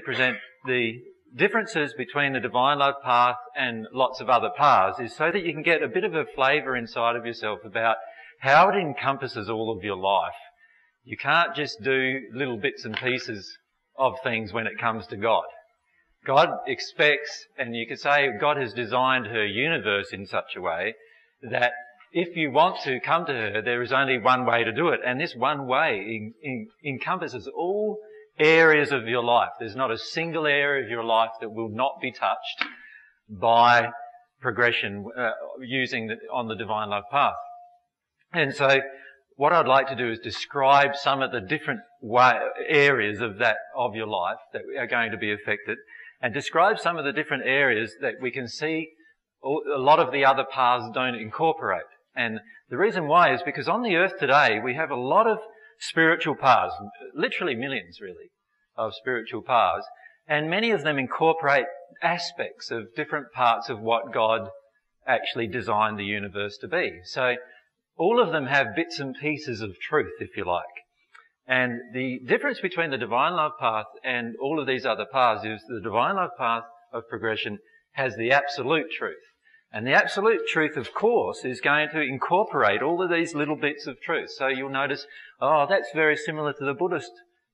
present the differences between the divine love path and lots of other paths is so that you can get a bit of a flavour inside of yourself about how it encompasses all of your life. You can't just do little bits and pieces of things when it comes to God. God expects, and you could say God has designed her universe in such a way that if you want to come to her, there is only one way to do it. And this one way in, in, encompasses all areas of your life. There's not a single area of your life that will not be touched by progression uh, using the, on the divine love path. And so what I'd like to do is describe some of the different way, areas of that, of your life that are going to be affected and describe some of the different areas that we can see a lot of the other paths don't incorporate. And the reason why is because on the earth today we have a lot of spiritual paths, literally millions really, of spiritual paths, and many of them incorporate aspects of different parts of what God actually designed the universe to be. So all of them have bits and pieces of truth, if you like. And the difference between the divine love path and all of these other paths is the divine love path of progression has the absolute truth. And the absolute truth, of course, is going to incorporate all of these little bits of truth. So you'll notice, oh, that's very similar to the Buddhist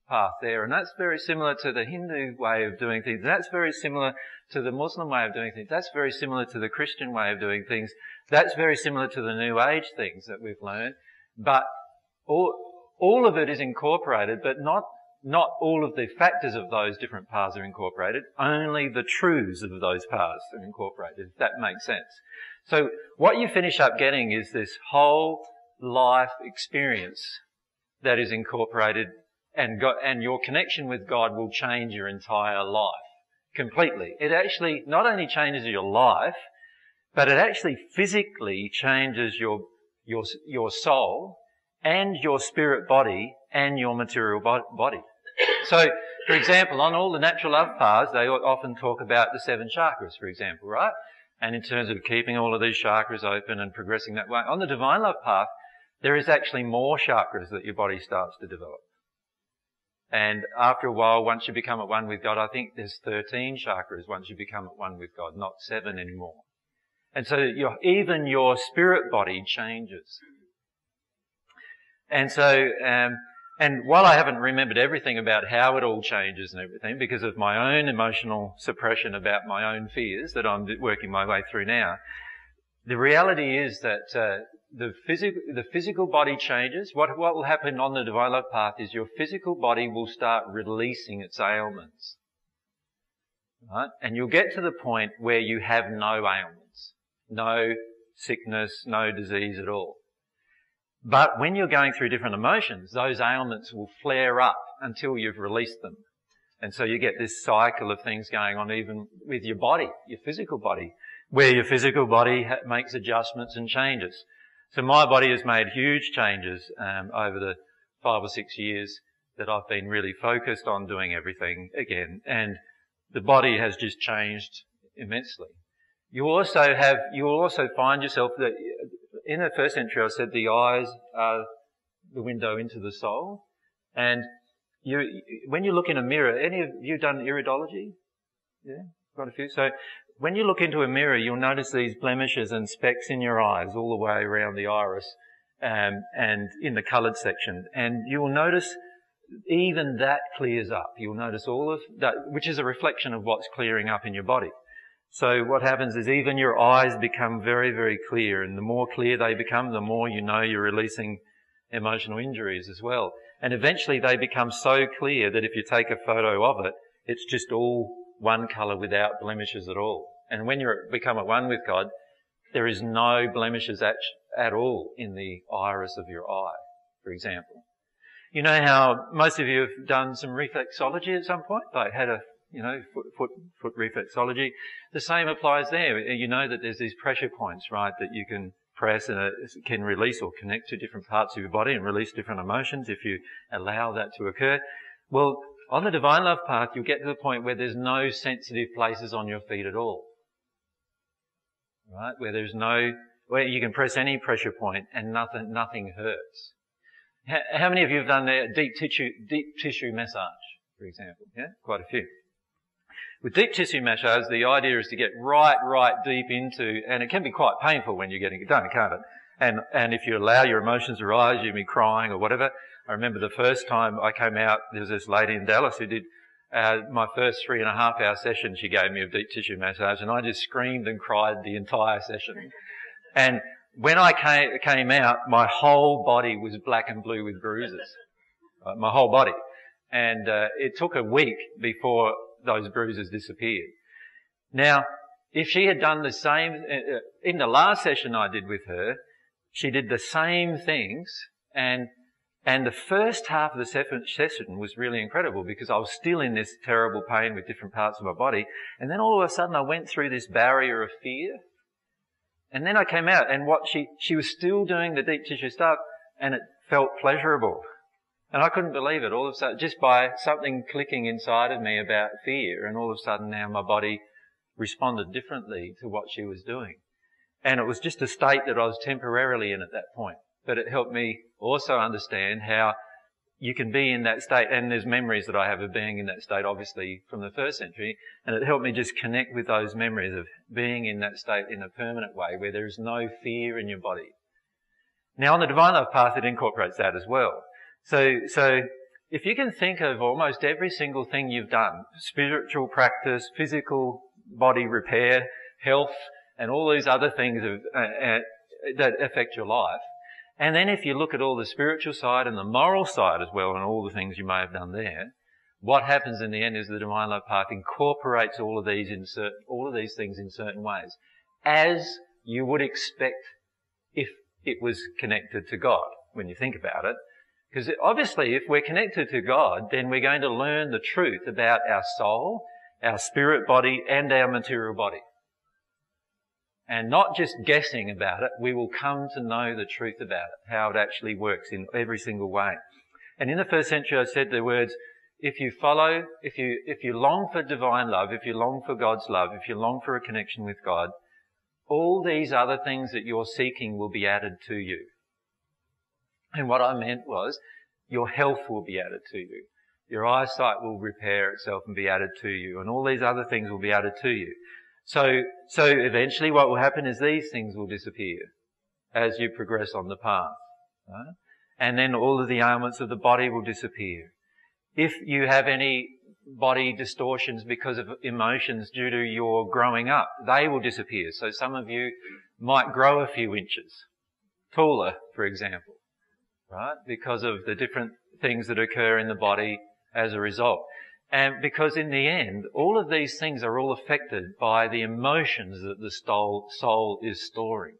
path there, and that's very similar to the Hindu way of doing things. That's very similar to the Muslim way of doing things. That's very similar to the Christian way of doing things. That's very similar to the New Age things that we've learned. But all, all of it is incorporated, but not not all of the factors of those different paths are incorporated, only the truths of those paths are incorporated, if that makes sense. So what you finish up getting is this whole life experience that is incorporated and, and your connection with God will change your entire life completely. It actually not only changes your life, but it actually physically changes your, your, your soul and your spirit body and your material body. So, for example, on all the natural love paths, they often talk about the seven chakras, for example, right? And in terms of keeping all of these chakras open and progressing that way. On the divine love path, there is actually more chakras that your body starts to develop. And after a while, once you become at one with God, I think there's 13 chakras once you become at one with God, not seven anymore. And so your, even your spirit body changes. And so, um, and while I haven't remembered everything about how it all changes and everything, because of my own emotional suppression about my own fears that I'm working my way through now, the reality is that uh, the, physical, the physical body changes. What, what will happen on the divine love path is your physical body will start releasing its ailments. Right? And you'll get to the point where you have no ailments, no sickness, no disease at all. But when you're going through different emotions, those ailments will flare up until you've released them. And so you get this cycle of things going on even with your body, your physical body, where your physical body ha- makes adjustments and changes. So my body has made huge changes um, over the five or six years that I've been really focused on doing everything again, and the body has just changed immensely. You also have, you will also find yourself that in the first century, I said the eyes are the window into the soul. And you, when you look in a mirror, any of you done iridology? Yeah, quite a few. So when you look into a mirror, you'll notice these blemishes and specks in your eyes all the way around the iris um, and in the coloured section. And you will notice even that clears up. You'll notice all of that, which is a reflection of what's clearing up in your body. So what happens is even your eyes become very, very clear. And the more clear they become, the more you know you're releasing emotional injuries as well. And eventually they become so clear that if you take a photo of it, it's just all one colour without blemishes at all. And when you become one with God, there is no blemishes at, at all in the iris of your eye, for example. You know how most of you have done some reflexology at some point? Like had a you know, foot, foot, foot reflexology. The same applies there. You know that there's these pressure points, right, that you can press and can release or connect to different parts of your body and release different emotions if you allow that to occur. Well, on the divine love path, you'll get to the point where there's no sensitive places on your feet at all. Right? Where there's no, where you can press any pressure point and nothing, nothing hurts. How many of you have done a deep tissue, deep tissue massage, for example? Yeah? Quite a few. With deep tissue massage, the idea is to get right, right deep into, and it can be quite painful when you're getting it done, can't it? And, and if you allow your emotions to rise, you'll be crying or whatever. I remember the first time I came out, there was this lady in Dallas who did uh, my first three and a half hour session she gave me of deep tissue massage and I just screamed and cried the entire session. And when I came, came out, my whole body was black and blue with bruises. Uh, my whole body. And uh, it took a week before those bruises disappeared. Now, if she had done the same, uh, uh, in the last session I did with her, she did the same things and and the first half of the session was really incredible because I was still in this terrible pain with different parts of my body. And then all of a sudden I went through this barrier of fear. And then I came out and what she, she was still doing the deep tissue stuff and it felt pleasurable. And I couldn't believe it all of a sudden, just by something clicking inside of me about fear. And all of a sudden now my body responded differently to what she was doing. And it was just a state that I was temporarily in at that point but it helped me also understand how you can be in that state. And there's memories that I have of being in that state, obviously, from the first century. And it helped me just connect with those memories of being in that state in a permanent way where there is no fear in your body. Now on the divine love path, it incorporates that as well. So, so if you can think of almost every single thing you've done, spiritual practice, physical body repair, health, and all these other things of, uh, uh, that affect your life, and then if you look at all the spiritual side and the moral side as well and all the things you may have done there, what happens in the end is the divine love path incorporates all of these in certain, all of these things in certain ways, as you would expect if it was connected to God, when you think about it. Because obviously if we're connected to God, then we're going to learn the truth about our soul, our spirit body, and our material body and not just guessing about it, we will come to know the truth about it, how it actually works in every single way. And in the first century I said the words, if you follow, if you, if you long for divine love, if you long for God's love, if you long for a connection with God, all these other things that you're seeking will be added to you. And what I meant was, your health will be added to you. Your eyesight will repair itself and be added to you. And all these other things will be added to you. So, so eventually what will happen is these things will disappear as you progress on the path. Right? And then all of the ailments of the body will disappear. If you have any body distortions because of emotions due to your growing up, they will disappear. So some of you might grow a few inches taller, for example, right? Because of the different things that occur in the body as a result. And because in the end, all of these things are all affected by the emotions that the soul is storing.